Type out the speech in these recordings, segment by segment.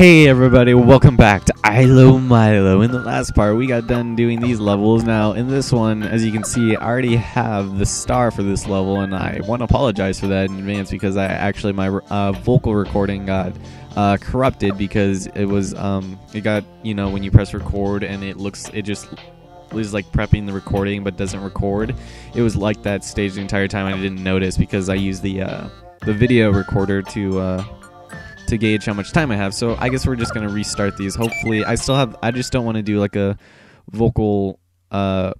Hey everybody, welcome back to Ilo Milo. In the last part, we got done doing these levels. Now, in this one, as you can see, I already have the star for this level, and I want to apologize for that in advance because I actually my uh, vocal recording got uh, corrupted because it was um, it got you know when you press record and it looks it just is like prepping the recording but doesn't record. It was like that stage the entire time. I didn't notice because I used the uh, the video recorder to uh, to gauge how much time I have. So I guess we're just gonna restart these. Hopefully, I still have. I just don't want to do like a vocal. Uh,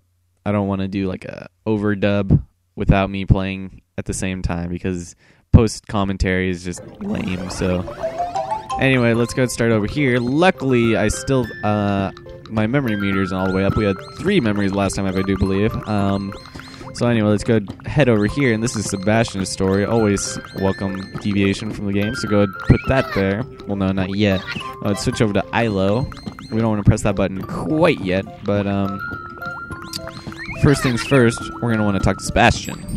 I don't want to do like a overdub without me playing at the same time because post commentary is just lame. So anyway, let's go start over here. Luckily, I still uh my memory meter's all the way up. We had three memories last time, I do believe. Um, so anyway, let's go head over here, and this is Sebastian's story. Always welcome deviation from the game, so go ahead put that there. Well, no, not yet. Let's switch over to Ilo. We don't want to press that button quite yet, but um, first things first, we're gonna want to talk to Sebastian.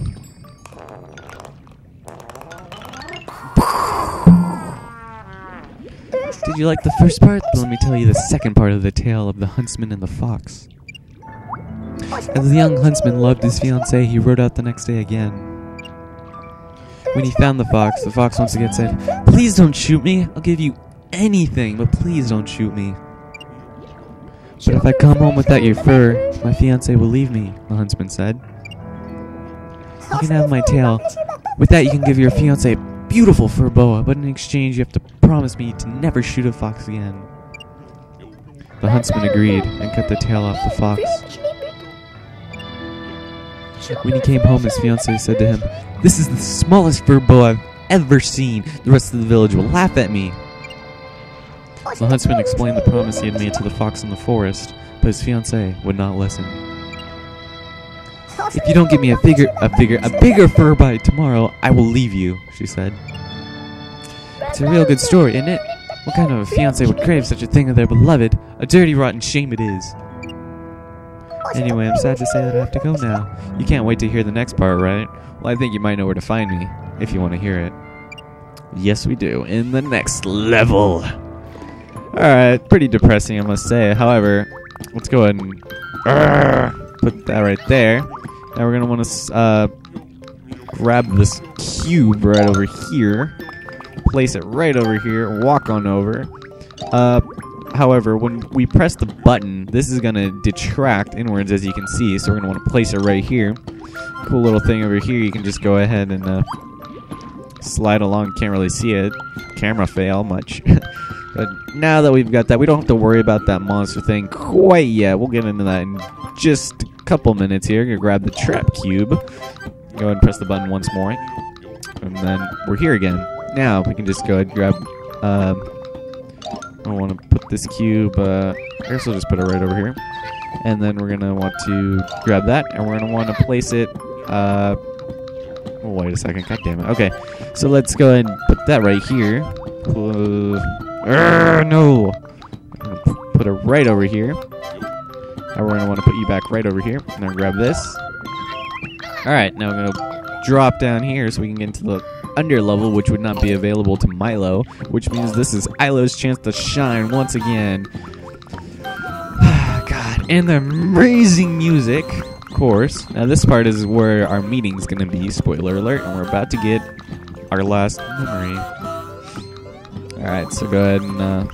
Did you like the first part? Let me tell you the second part of the tale of the huntsman and the fox. As the young huntsman loved his fiancée, he rode out the next day again. When he found the fox, the fox once again said, Please don't shoot me. I'll give you anything, but please don't shoot me. But if I come home without your fur, my fiancée will leave me, the huntsman said. You can have my tail. With that, you can give your fiancée a beautiful fur boa, but in exchange, you have to promise me to never shoot a fox again. The huntsman agreed and cut the tail off the fox. When he came home, his fiancée said to him, This is the smallest fur boa I've ever seen. The rest of the village will laugh at me. The huntsman explained the promise he had made to the fox in the forest, but his fiancée would not listen. If you don't get me a bigger, a bigger, a bigger fur by tomorrow, I will leave you, she said. It's a real good story, isn't it? What kind of a fiancé would crave such a thing of their beloved? A dirty, rotten shame it is. Anyway, I'm sad to say that I have to go now. You can't wait to hear the next part, right? Well, I think you might know where to find me, if you want to hear it. Yes, we do. In the next level. Alright, pretty depressing, I must say. However, let's go ahead and put that right there. Now we're going to want to uh, grab this cube right over here, place it right over here, walk on over. Uh, however, when we press the button, this is going to detract inwards, as you can see. So we're going to want to place it right here. Cool little thing over here. You can just go ahead and uh, slide along. Can't really see it. Camera fail much. but now that we've got that, we don't have to worry about that monster thing quite yet. We'll get into that in just a couple minutes here. Gonna grab the trap cube. Go ahead and press the button once more. And then we're here again. Now we can just go ahead and grab... Uh, I want to put this cube, uh, I guess we'll just put it right over here. And then we're going to want to grab that, and we're going to want to place it, uh, oh, wait a second, god damn it. Okay, so let's go ahead and put that right here. Uh, no! I'm put it right over here. And we're going to want to put you back right over here. And then grab this. Alright, now we're going to drop down here so we can get into the under level, which would not be available to Milo, which means this is Ilo's chance to shine once again. And amazing music, of course. Now this part is where our meeting's gonna be. Spoiler alert, and we're about to get our last memory. All right, so go ahead and uh,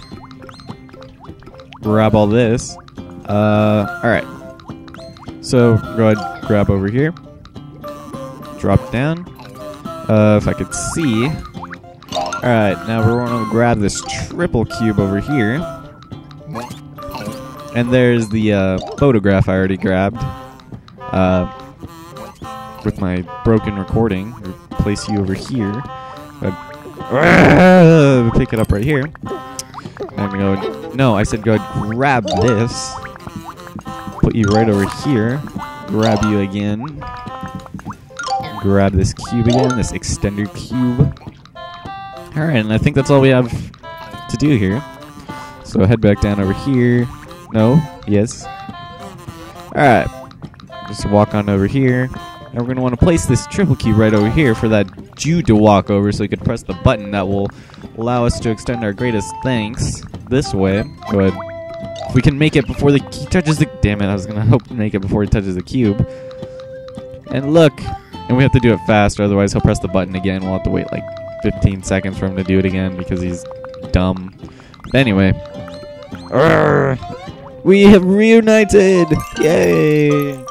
grab all this. Uh, all right. So go ahead, grab over here. Drop down. Uh, if I could see. Alright, now we're to grab this triple cube over here. And there's the uh, photograph I already grabbed. Uh, with my broken recording. Place you over here. Uh, pick it up right here. No, I said go grab this. Put you right over here. Grab you again grab this cube again, this extender cube. Alright, and I think that's all we have to do here. So head back down over here. No? Yes? Alright. Just walk on over here. And we're going to want to place this triple key right over here for that Jude to walk over so he could press the button that will allow us to extend our greatest thanks this way. Go ahead. If we can make it before the key touches the... Damn it, I was going to hope to make it before he touches the cube. And look! And we have to do it fast, or otherwise he'll press the button again. We'll have to wait like 15 seconds for him to do it again because he's dumb. But anyway. Urgh. We have reunited! Yay!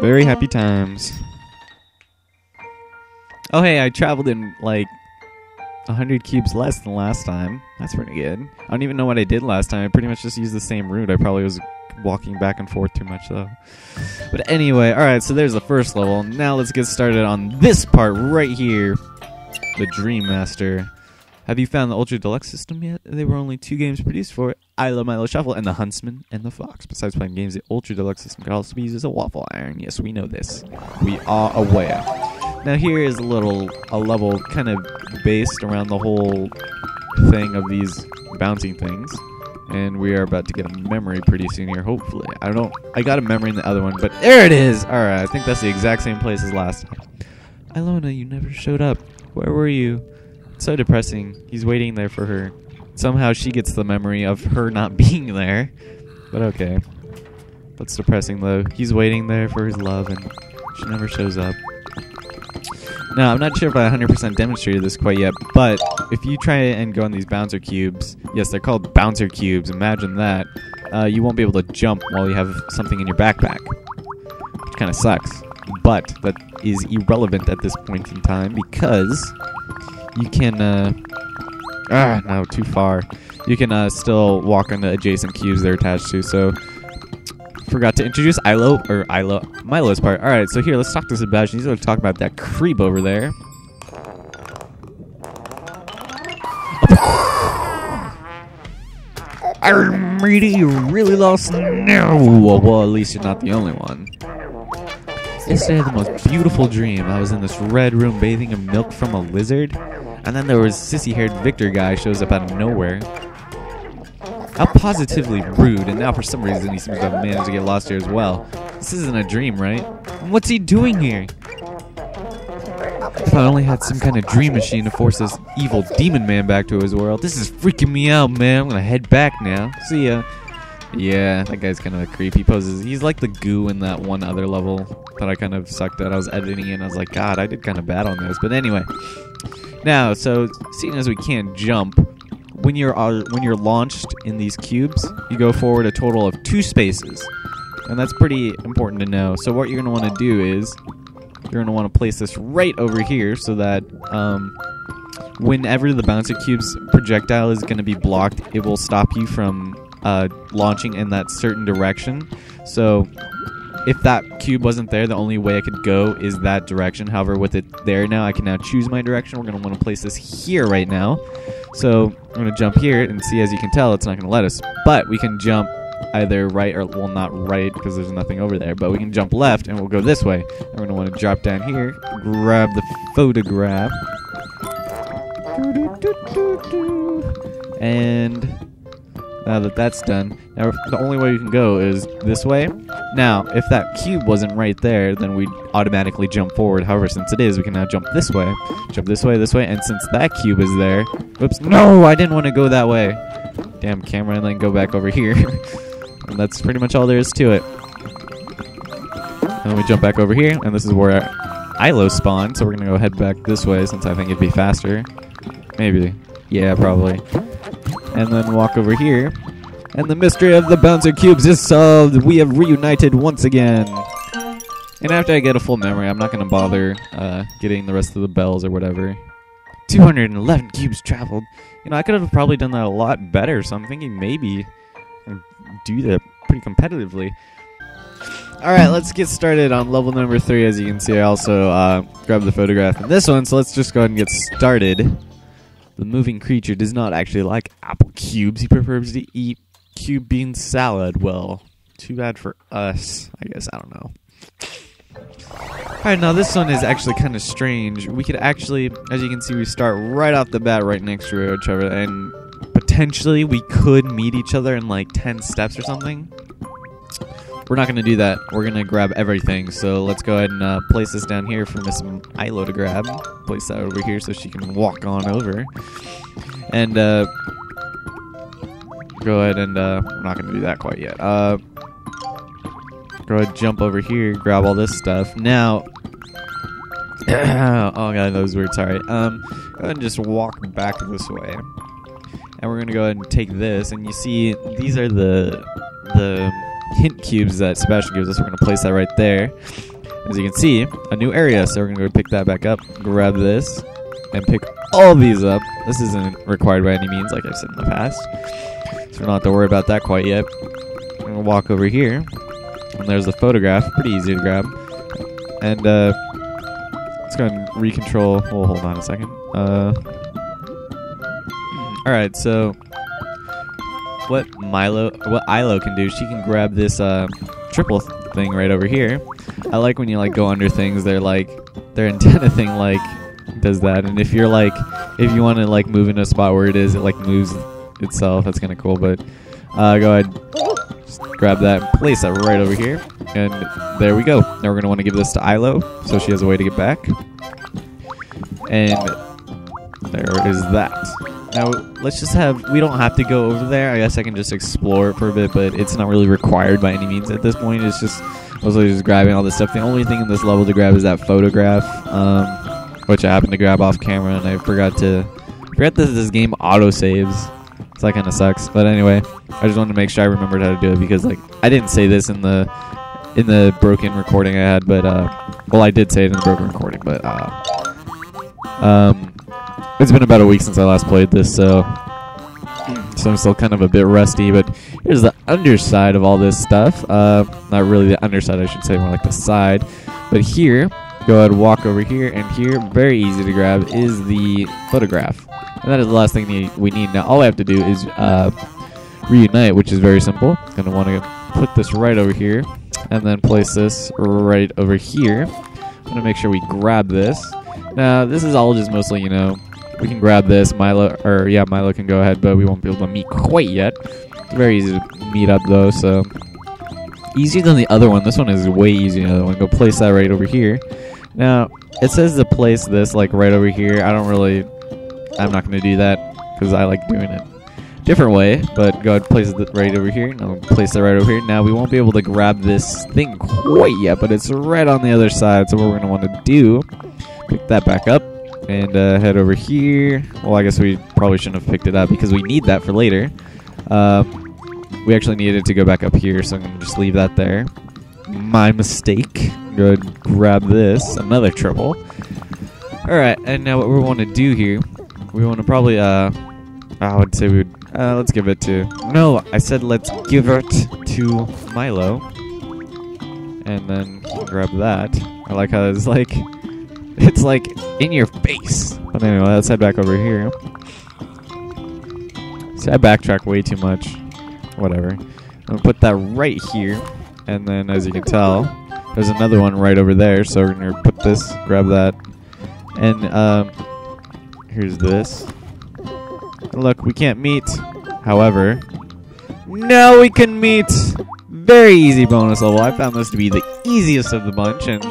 Very happy times. Oh hey, I traveled in like 100 cubes less than last time. That's pretty good. I don't even know what I did last time. I pretty much just used the same route. I probably was walking back and forth too much though. But anyway, alright, so there's the first level. Now let's get started on this part right here. The Dream Master. Have you found the Ultra Deluxe system yet? There were only two games produced for it. Ilo Milo Shuffle and the Huntsman and the Fox. Besides playing games, the Ultra Deluxe system could also be used as a waffle iron. Yes, we know this. We are aware. Now here is a little a level kind of based around the whole thing of these bouncing things. And we are about to get a memory pretty soon here, hopefully. I don't. I got a memory in the other one, but there it is! Alright, I think that's the exact same place as last time. Ilona, you never showed up. Where were you? So depressing. He's waiting there for her. Somehow she gets the memory of her not being there. But okay. That's depressing though. He's waiting there for his love and she never shows up. Now, I'm not sure if I 100% demonstrated this quite yet, but if you try and go on these bouncer cubes, yes, they're called bouncer cubes, imagine that, uh, you won't be able to jump while you have something in your backpack, which kind of sucks. But that is irrelevant at this point in time because you can, uh, ah, no, too far. You can uh, still walk on the adjacent cubes they're attached to, so forgot to introduce Ilo or Ilo Milo's part. All right, so here let's talk to Sebastian. He's going to talk about that creep over there. I'm really, really lost now. Well, at least you're not the only one. Yesterday, I had the most beautiful dream. I was in this red room bathing in milk from a lizard, and then there was sissy-haired Victor guy shows up out of nowhere. How positively rude, and now for some reason he seems to have managed to get lost here as well. This isn't a dream, right? What's he doing here? If I only had some kind of dream machine to force this evil demon man back to his world. This is freaking me out, man. I'm gonna head back now. See ya. Yeah, that guy's kind of a creep. He poses. He's like the goo in that one other level that I kind of sucked at. I was editing it and I was like, God, I did kind of bad on this. But anyway. Now, so seeing as we can't jump, when you're uh, when you're launched in these cubes, you go forward a total of two spaces, and that's pretty important to know. So what you're to want to do is you're to want to place this right over here so that um, whenever the bouncer cube's projectile is going to be blocked, it will stop you from uh, launching in that certain direction. So if that cube wasn't there, the only way I could go is that direction. However, with it there now, I can now choose my direction. We're going to want to place this here right now. So I'm going to jump here and see, as you can tell, it's not going to let us. But we can jump either right or, well, not right because there's nothing over there. But we can jump left and we'll go this way. I'm going to want to drop down here, grab the photograph. And now that that's done, now the only way you can go is this way. Now, if that cube wasn't right there, then we'd automatically jump forward. However, since it is, we can now jump this way, jump this way, this way, and since that cube is there, whoops, no, I didn't want to go that way. Damn camera, and then go back over here. and that's pretty much all there is to it. And then we jump back over here, and this is where Ilo spawned, so we're gonna go head back this way since I think it'd be faster. Maybe. Yeah, probably and then walk over here. And the mystery of the bouncer cubes is solved. We have reunited once again. And after I get a full memory, I'm not going to bother uh, getting the rest of the bells or whatever. 211 cubes traveled. You know, I could have probably done that a lot better, so I'm thinking maybe do that pretty competitively. Alright, let's get started on level number 3. As you can see, I also uh, grabbed the photograph in this one, so let's just go ahead and get started. The moving creature does not actually like apple cubes. He prefers to eat cube bean salad. Well, too bad for us. I guess I don't know. Alright, now this one is actually kind of strange. We could actually, as you can see, we start right off the bat right next to each other, and potentially we could meet each other in like 10 steps or something. We're not going to do that. We're going to grab everything. So let's go ahead and uh, place this down here for Miss Ilo to grab. Place that over here so she can walk on over. And uh, go ahead and uh, we're not going to do that quite yet. Uh, go ahead, jump over here, grab all this stuff. Now, oh god, was weird. Sorry. Um, go ahead and just walk back this way, and we're gonna go ahead and take this. And you see, these are the the hint cubes that Sebastian gives us. We're gonna place that right there. As you can see, a new area. So we're gonna go pick that back up, grab this, and pick all these up. This isn't required by any means, like I've said in the past. So we don't have to worry about that quite yet. I'm gonna walk over here, and there's the photograph. Pretty easy to grab. And uh, let's go and recontrol. Well, hold on a second. Uh, all right, so what Milo, what Ilo can do, she can grab this uh, triple thing right over here. I like when you like go under things. They're like their antenna thing like does that, and if you're like if you want to like move into a spot where it is, it like moves itself. That's kind of cool. But uh, go ahead, just grab that, and place that right over here, and there we go. Now we're gonna want to give this to Ilo, so she has a way to get back, and there is that. Now let's just have. We don't have to go over there. I guess I can just explore it for a bit, but it's not really required by any means at this point. It's just mostly just grabbing all this stuff. The only thing in this level to grab is that photograph, um, which I happened to grab off camera, and I forgot to forgot that this game auto saves. So that kind of sucks. But anyway, I just wanted to make sure I remembered how to do it because like I didn't say this in the in the broken recording I had, but uh, well I did say it in the broken recording, but uh, um. It's been about a week since I last played this, so so I'm still kind of a bit rusty. But here's the underside of all this stuff. Uh, not really the underside, I should say, more like the side. But here, go ahead, walk over here, and here, very easy to grab, is the photograph, and that is the last thing we need. Now, all I have to do is uh, reunite, which is very simple. I'm gonna want to put this right over here, and then place this right over here. I'm gonna make sure we grab this. Now, this is all just mostly, you know, we can grab this. Milo, or yeah, Milo can go ahead, but we won't be able to meet quite yet. It's very easy to meet up though, so easier than the other one. This one is way easier than the other one. Go place that right over here. Now it says to place this like right over here. I don't really. I'm not going to do that because I like doing it different way. But go ahead, place it right over here. Now place it right over here. Now we won't be able to grab this thing quite yet, but it's right on the other side. So what we're going to want to do, pick that back up and uh, head over here. Well, I guess we probably shouldn't have picked it up because we need that for later. Um, we actually needed to go back up here, so I'm going to just leave that there. My mistake. Go ahead grab this. Another triple. Alright, and now what we want to do here, we want to probably, uh, I would say we would, uh, let's give it to, no, I said let's give it to Milo. And then grab that. I like how it's like, it's like in your face. But anyway, let's head back over here. See, I backtrack way too much. Whatever. I'm gonna put that right here, and then as you can tell, there's another one right over there. So we're gonna put this, grab that, and um, here's this. Look, we can't meet. However, now we can meet. Very easy bonus level. I found this to be the easiest of the bunch, and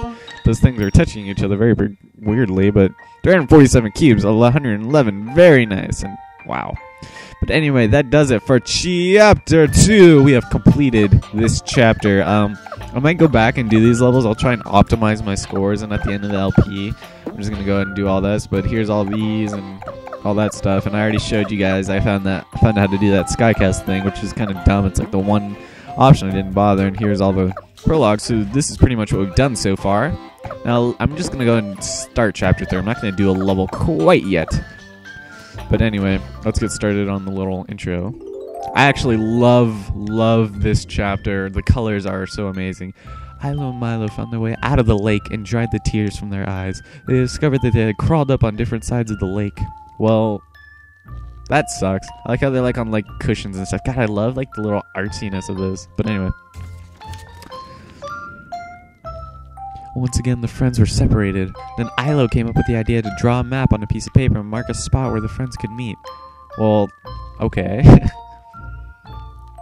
those things are touching each other very, weirdly, but 347 cubes, 111, very nice, and wow. But anyway, that does it for chapter two. We have completed this chapter. Um, I might go back and do these levels. I'll try and optimize my scores, and at the end of the LP, I'm just gonna go ahead and do all this. But here's all these and all that stuff, and I already showed you guys. I found that I found out how to do that Skycast thing, which is kind of dumb. It's like the one option I didn't bother, and here's all the prologue. So this is pretty much what we've done so far. Now, I'm just going to go and start chapter 3. I'm not going to do a level quite yet. But anyway, let's get started on the little intro. I actually love, love this chapter. The colors are so amazing. Ilo and Milo found their way out of the lake and dried the tears from their eyes. They discovered that they had crawled up on different sides of the lake. Well, that sucks. I like how they're like on like cushions and stuff. God, I love like the little artsiness of this. But anyway. Once again, the friends were separated. Then Ilo came up with the idea to draw a map on a piece of paper and mark a spot where the friends could meet. Well, okay.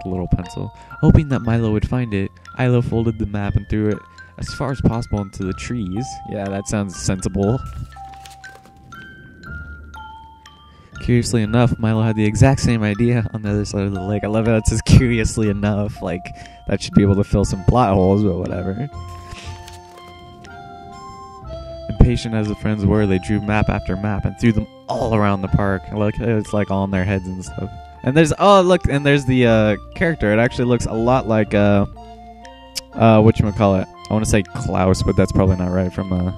the little pencil. Hoping that Milo would find it, Ilo folded the map and threw it as far as possible into the trees. Yeah, that sounds sensible. Curiously enough, Milo had the exact same idea on the other side of the lake. I love how it says curiously enough. Like, that should be able to fill some plot holes, but whatever. As the friends were, they drew map after map and threw them all around the park. Like it's like all on their heads and stuff. And there's oh look, and there's the uh, character. It actually looks a lot like uh, uh, what you call it? I want to say Claus, but that's probably not right from uh,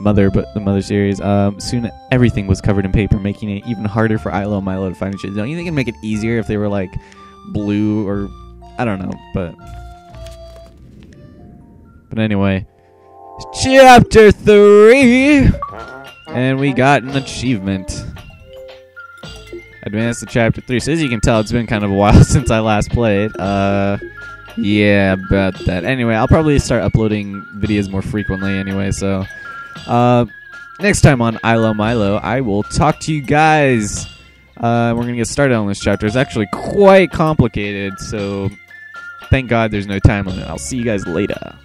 Mother, but the Mother series. Um, soon everything was covered in paper, making it even harder for Ilo and Milo to find each other. Don't you think it'd make it easier if they were like blue or I don't know, but but anyway, chapter three, and we got an achievement. Advance to chapter three. So as you can tell, it's been kind of a while since I last played. Uh, yeah, about that. Anyway, I'll probably start uploading videos more frequently. Anyway, so uh, next time on Ilo Milo, I will talk to you guys. Uh, we're gonna get started on this chapter. It's actually quite complicated, so thank God there's no time limit. I'll see you guys later.